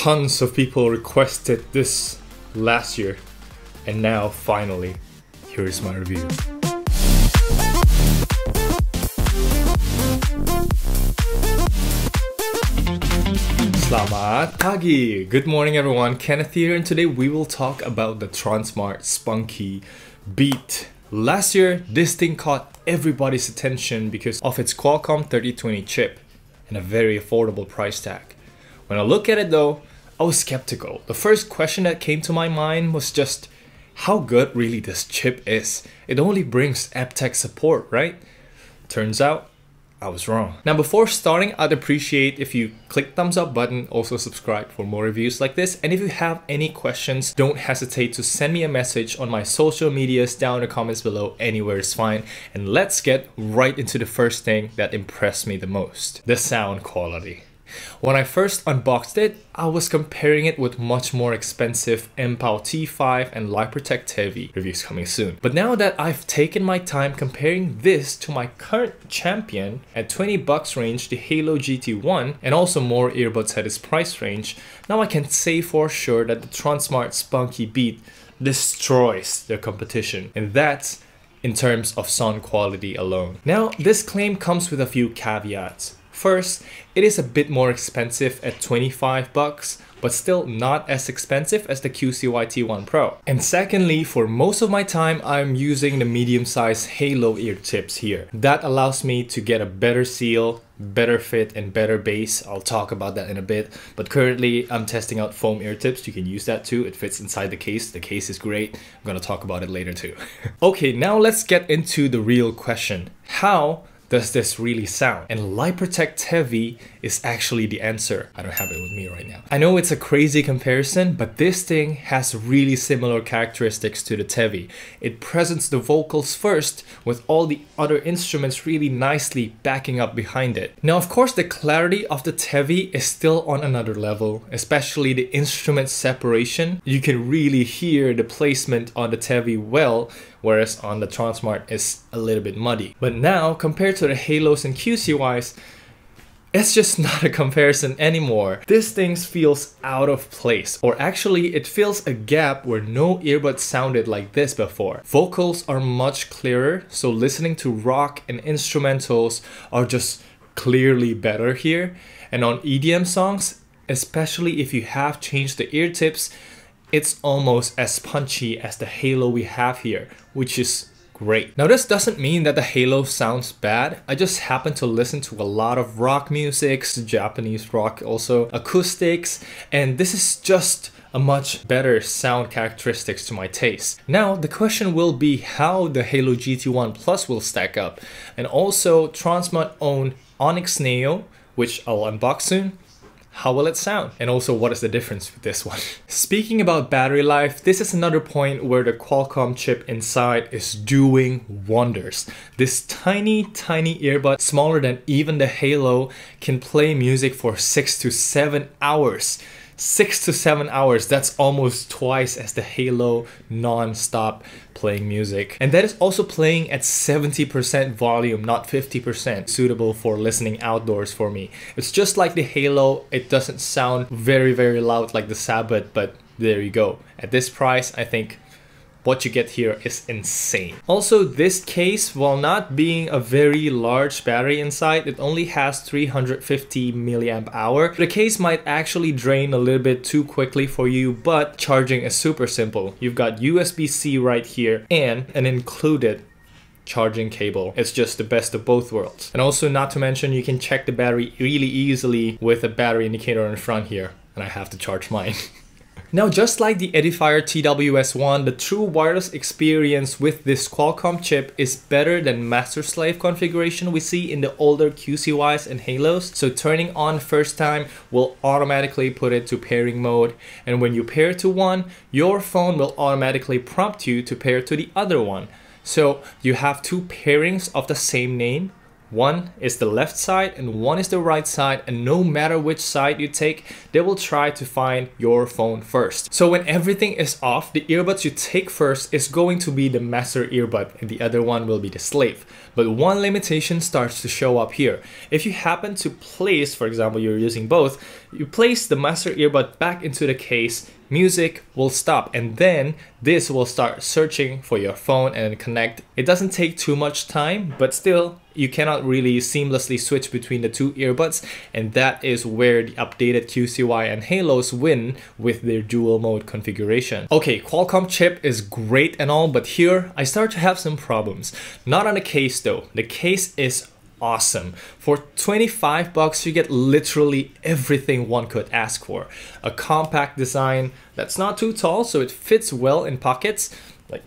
tons of people requested this last year, and now finally, here is my review. Selamat pagi! Good morning everyone, Kenneth here and today we will talk about the Tronsmart Spunky Beat. Last year, this thing caught everybody's attention because of its Qualcomm 3020 chip and a very affordable price tag. When I look at it though, I was skeptical. The first question that came to my mind was just how good really this chip is. It only brings aptX support, right? Turns out I was wrong. Now before starting, I'd appreciate if you click thumbs up button, also subscribe for more reviews like this. And if you have any questions, don't hesitate to send me a message on my social medias down in the comments below, anywhere is fine. And let's get right into the first thing that impressed me the most, the sound quality. When I first unboxed it, I was comparing it with much more expensive MPOW T5 and Lypertek Tevi, reviews coming soon. But now that I've taken my time comparing this to my current champion at 20 bucks range, the Haylou GT1, and also more earbuds at its price range, now I can say for sure that the Tronsmart Spunky Beat destroys their competition. And that's in terms of sound quality alone. Now, this claim comes with a few caveats. First, it is a bit more expensive at 25 bucks, but still not as expensive as the QCY T1 Pro. And secondly, for most of my time, I'm using the medium-sized Haylou ear tips here. That allows me to get a better seal, better fit, and better bass. I'll talk about that in a bit. But currently, I'm testing out foam ear tips. You can use that too. It fits inside the case. The case is great. I'm gonna talk about it later too. okay, now let's get into the real question. How does this really sound? And Lypertek Tevi is actually the answer. I don't have it with me right now. I know it's a crazy comparison, but this thing has really similar characteristics to the Tevi. It presents the vocals first with all the other instruments really nicely backing up behind it. Now of course the clarity of the Tevi is still on another level, especially the instrument separation. You can really hear the placement on the Tevi well whereas on the Tronsmart it's a little bit muddy. But now, compared to the Haylous and QCYs, it's just not a comparison anymore. This thing feels out of place, or actually it fills a gap where no earbuds sounded like this before. Vocals are much clearer, so listening to rock and instrumentals are just clearly better here. And on EDM songs, especially if you have changed the ear tips, it's almost as punchy as the Haylou we have here, which is great. Now this doesn't mean that the Haylou sounds bad, I just happen to listen to a lot of rock music, Japanese rock also, acoustics, and this is just a much better sound characteristics to my taste. Now the question will be how the Haylou GT1 Plus will stack up, and also Tronsmart own Onyx Neo, which I'll unbox soon, how will it sound? And also what is the difference with this one? Speaking about battery life, this is another point where the Qualcomm chip inside is doing wonders. This tiny, tiny earbud, smaller than even the Haylou, can play music for 6 to 7 hours six to seven hours. That's almost twice as the Haylou non-stop playing music. And that is also playing at 70% volume, not 50%, suitable for listening outdoors for me. It's just like the Haylou, it doesn't sound very, very loud like the Sabbat, but there you go. At this price, I think what you get here is insane. Also, this case, while not being a very large battery inside, it only has 350 milliamp hour. The case might actually drain a little bit too quickly for you, but charging is super simple. You've got USB-C right here and an included charging cable. It's just the best of both worlds. And also not to mention you can check the battery really easily with a battery indicator in front here. And I have to charge mine. Now just like the Edifier TWS1, the true wireless experience with this Qualcomm chip is better than master slave configuration we see in the older QCYs and Haylous. So turning on first time will automatically put it to pairing mode and when you pair to one, your phone will automatically prompt you to pair to the other one. So you have two pairings of the same name One is the left side and one is the right side and no matter which side you take, they will try to find your phone first. So when everything is off, the earbuds you take first is going to be the master earbud and the other one will be the slave. But one limitation starts to show up here. If you happen to place, for example, you're using both, you place the master earbud back into the case, music will stop and then this will start searching for your phone and connect. It doesn't take too much time, but still you cannot really seamlessly switch between the two earbuds and that is where the updated QCY and Haylous win with their dual mode configuration. Okay, Qualcomm chip is great and all, but here I start to have some problems. Not on the case though. The case is awesome. For 25 bucks, you get literally everything one could ask for. A compact design that's not too tall, so it fits well in pockets, like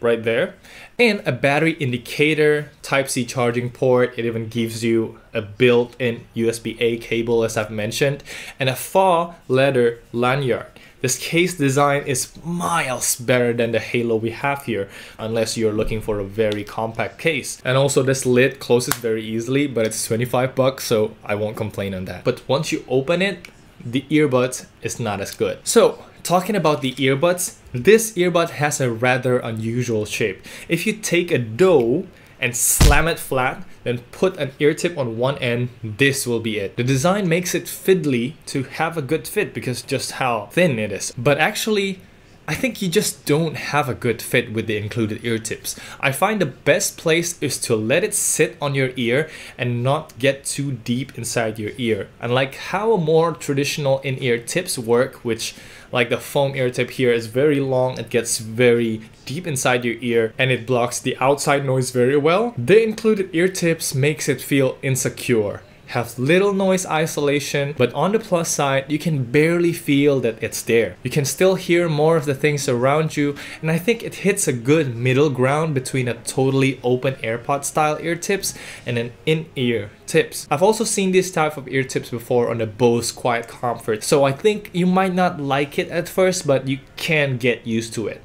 right there. And a battery indicator, Type-C charging port. It even gives you a built-in USB-A cable, as I've mentioned, and a faux leather lanyard. This case design is miles better than the Haylou we have here, unless you're looking for a very compact case. And also this lid closes very easily, but it's 25 bucks, so I won't complain on that. But once you open it, the earbuds is not as good. So talking about the earbuds, this earbud has a rather unusual shape. If you take a dough and slam it flat, then put an ear tip on one end, this will be it. The design makes it fiddly to have a good fit because just how thin it is. But actually, I think you just don't have a good fit with the included ear tips. I find the best place is to let it sit on your ear and not get too deep inside your ear. Unlike how more traditional in-ear tips work, which like the foam ear tip here is very long, it gets very deep inside your ear and it blocks the outside noise very well. The included ear tips makes it feel insecure have little noise isolation, but on the plus side, you can barely feel that it's there. You can still hear more of the things around you, and I think it hits a good middle ground between a totally open AirPod style ear tips and an in-ear tips. I've also seen this type of ear tips before on the Bose Quiet Comfort, so I think you might not like it at first, but you can get used to it.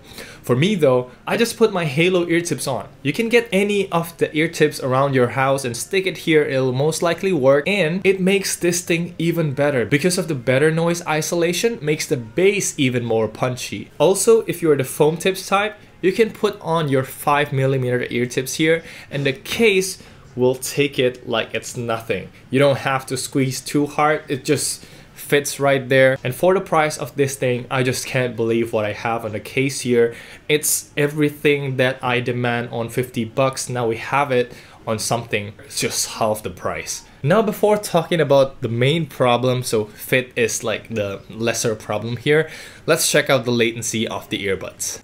For me though, I just put my Haylou ear tips on. You can get any of the ear tips around your house and stick it here, it'll most likely work and it makes this thing even better because of the better noise isolation makes the bass even more punchy. Also, if you're the foam tips type, you can put on your 5mm ear tips here and the case will take it like it's nothing. You don't have to squeeze too hard, it just fits right there. And for the price of this thing, I just can't believe what I have on the case here. It's everything that I demand on 50 bucks. Now we have it on something it's just half the price. Now before talking about the main problem, so fit is like the lesser problem here, let's check out the latency of the earbuds.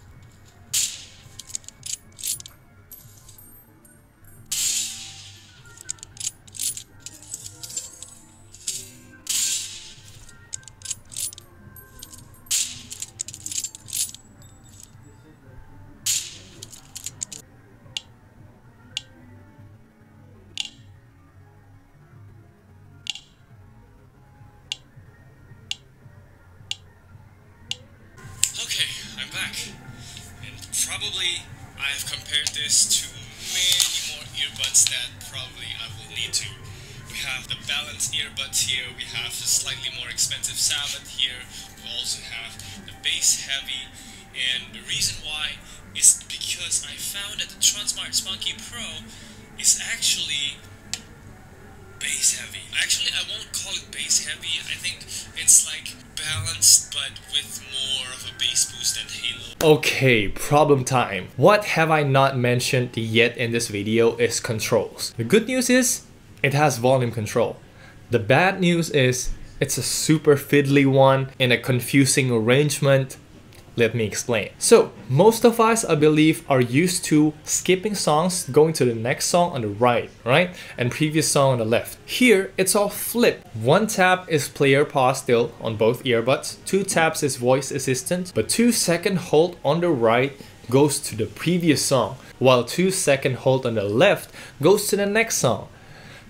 I've compared this to many more earbuds that probably I will need to. We have the balanced earbuds here, we have the slightly more expensive Sabbat here, we also have the bass heavy, and the reason why is because I found that the Tronsmart Spunky Pro is actually bass heavy. Actually, I won't call it bass heavy. I think it's like balanced but with more of a bass boost than Haylou. Okay, problem time. What have I not mentioned yet in this video is controls. The good news is it has volume control. The bad news is it's a super fiddly one in a confusing arrangement let me explain. So, most of us, I believe, are used to skipping songs, going to the next song on the right, right? And previous song on the left. Here, it's all flipped. One tap is player pause still on both earbuds, two taps is voice assistant, but two second hold on the right goes to the previous song, while two second hold on the left goes to the next song.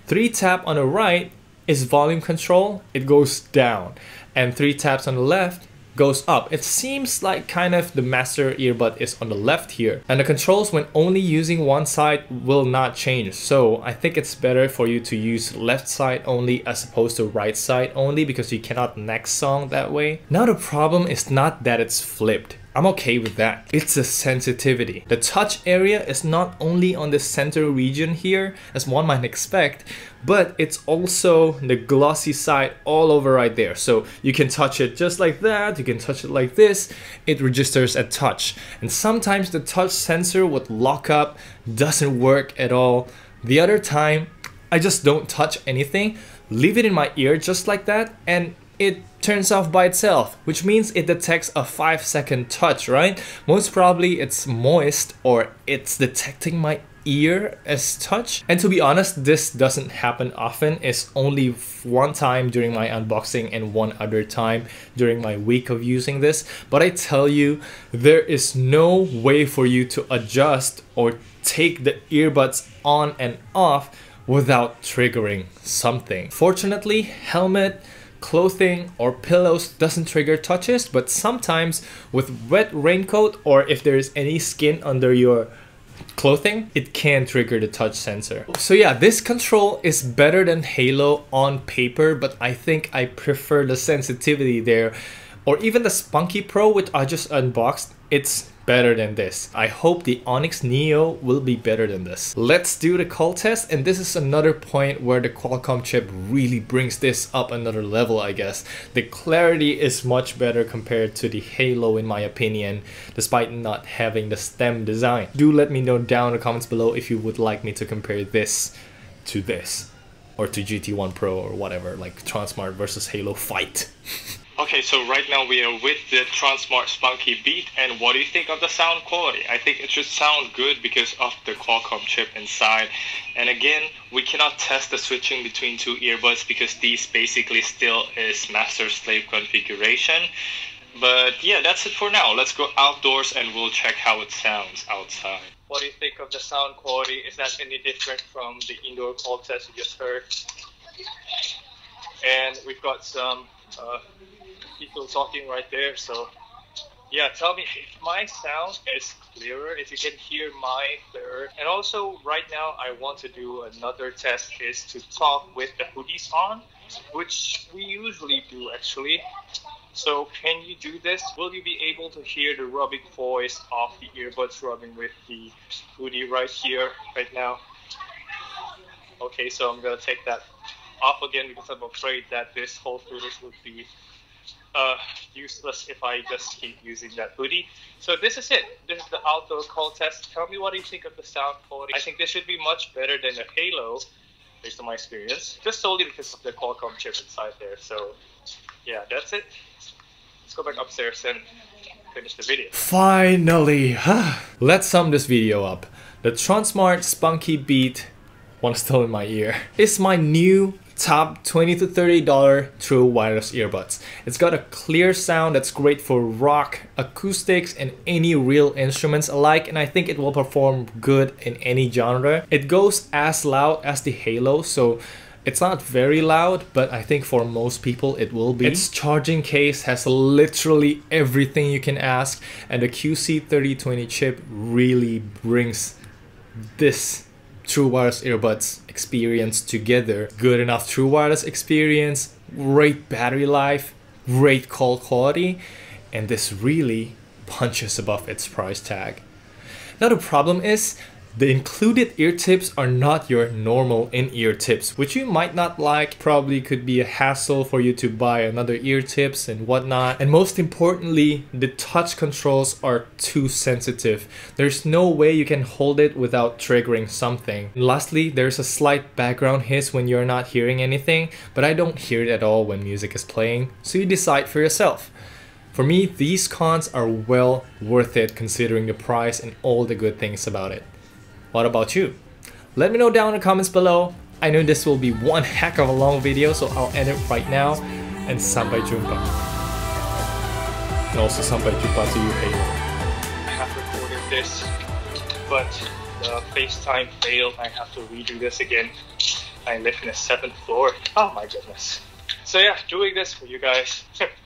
Three tap on the right is volume control, it goes down, and three taps on the left goes up. It seems like kind of the master earbud is on the left here. And the controls when only using one side will not change. So I think it's better for you to use left side only as opposed to right side only because you cannot next song that way. Now the problem is not that it's flipped. I'm okay with that. It's the sensitivity. The touch area is not only on the center region here, as one might expect, but it's also the glossy side all over right there. So you can touch it just like that, you can touch it like this, it registers a touch. And sometimes the touch sensor would lock up, doesn't work at all. The other time, I just don't touch anything, leave it in my ear just like that, and it turns off by itself, which means it detects a 5 second touch, right? Most probably it's moist or it's detecting my ear as touch. And to be honest, this doesn't happen often. It's only one time during my unboxing and one other time during my week of using this. But I tell you, there is no way for you to adjust or take the earbuds on and off without triggering something. Fortunately, helmet clothing or pillows doesn't trigger touches, but sometimes with wet raincoat or if there is any skin under your clothing, it can trigger the touch sensor. So yeah, this control is better than Haylou on paper, but I think I prefer the sensitivity there. Or even the Spunky Pro, which I just unboxed, it's better than this. I hope the Onyx Neo will be better than this. Let's do the call test and this is another point where the Qualcomm chip really brings this up another level I guess. The clarity is much better compared to the Haylou in my opinion despite not having the stem design. Do let me know down in the comments below if you would like me to compare this to this or to GT1 Pro or whatever like Tronsmart versus Haylou fight. Okay, so right now we are with the Tronsmart Spunky Beat, and what do you think of the sound quality? I think it should sound good because of the Qualcomm chip inside. And again, we cannot test the switching between two earbuds because these basically still is master-slave configuration. But yeah, that's it for now. Let's go outdoors and we'll check how it sounds outside. What do you think of the sound quality? Is that any different from the indoor call test you just heard? And we've got some uh, people talking right there. So yeah, tell me if my sound is clearer, if you can hear my clearer. And also right now I want to do another test is to talk with the hoodies on, which we usually do actually. So can you do this? Will you be able to hear the rubbing voice of the earbuds rubbing with the hoodie right here, right now? Okay, so I'm gonna take that off again because I'm afraid that this whole footage would be uh, useless if I just keep using that hoodie. So this is it. This is the outdoor call test. Tell me what do you think of the sound quality. I think this should be much better than the Haylou, based on my experience, just solely because of the Qualcomm chip inside there. So yeah, that's it. Let's go back upstairs and finish the video. Finally! Let's sum this video up. The Tronsmart Spunky Beat, one still in my ear, is my new top 20 to 30 dollar true wireless earbuds it's got a clear sound that's great for rock acoustics and any real instruments alike and i think it will perform good in any genre it goes as loud as the haylou so it's not very loud, but I think for most people it will be. Its charging case has literally everything you can ask, and the QC3020 chip really brings this true wireless earbuds experience together. Good enough true wireless experience, great battery life, great call quality, and this really punches above its price tag. Now the problem is the included ear tips are not your normal in-ear tips, which you might not like. Probably could be a hassle for you to buy another ear tips and whatnot. And most importantly, the touch controls are too sensitive. There's no way you can hold it without triggering something. And lastly, there's a slight background hiss when you're not hearing anything, but I don't hear it at all when music is playing, so you decide for yourself. For me, these cons are well worth it considering the price and all the good things about it. What about you? Let me know down in the comments below. I know this will be one heck of a long video, so I'll end it right now. And sampai jumpa. And also sampai jumpa to you, Haylou. I have recorded this, but the FaceTime failed. I have to redo this again. I live in the seventh floor. Oh my goodness. So yeah, doing this for you guys.